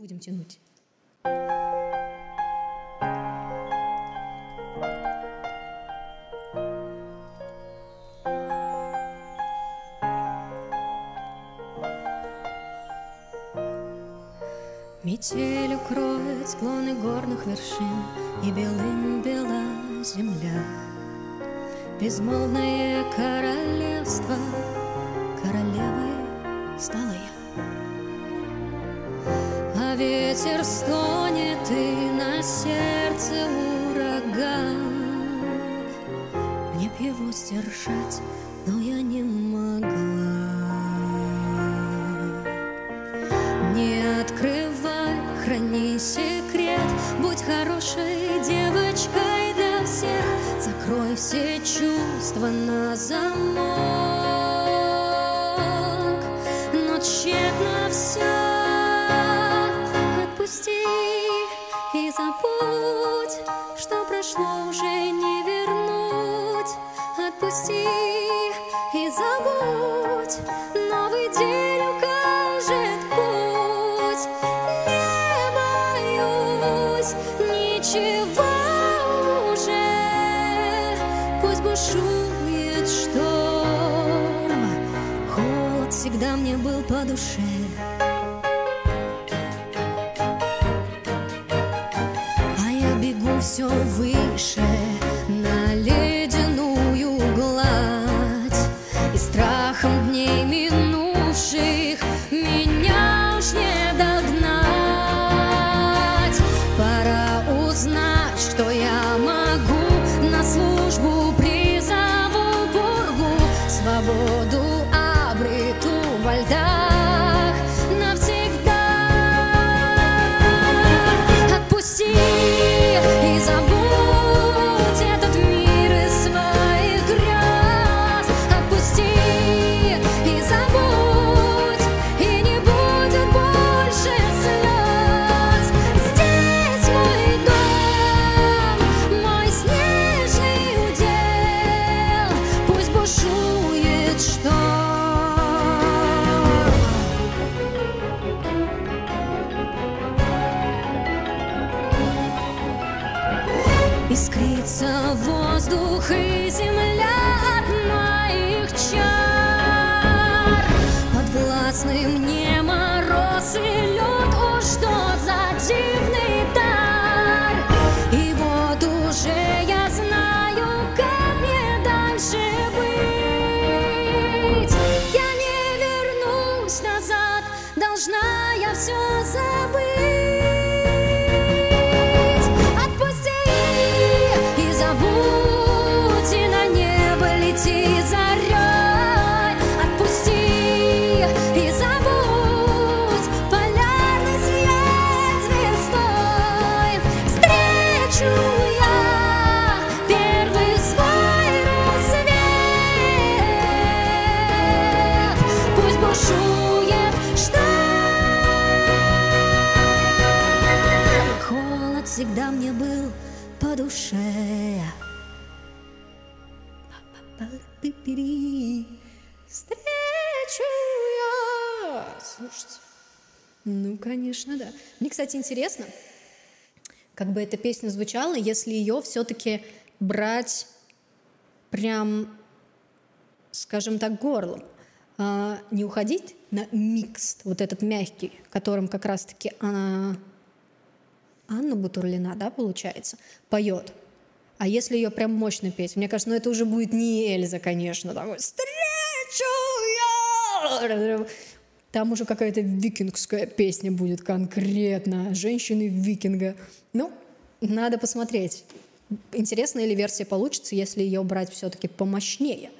Будем тянуть. Метель укроет склоны горных вершин, И белым бела земля. Безмолвное королевство, Королевой стала я. Ветер стонет, и на сердце ураган. Мне б его сдержать, но я не могла. Не открывай, храни секрет, будь хорошей девочкой для всех. Закрой все чувства на замок, мне был по душе. А я бегу все выше на ледяную гладь И страхом Искрится воздух и земля всегда мне был по душе. Встречу я. Слушайте. Ну, конечно, да. Мне, кстати, интересно, как бы эта песня звучала, если ее все-таки брать прям, скажем так, горлом, а не уходить на микс, вот этот мягкий, которым как раз-таки она, Анна Бутурлина, да, получается, поет. А если ее прям мощно петь, мне кажется, ну это уже будет не Эльза, конечно, такой «Встречу я!» Там уже какая-то викингская песня будет конкретно, женщины-викинга. Ну, надо посмотреть, интересная ли версия получится, если ее брать все-таки помощнее.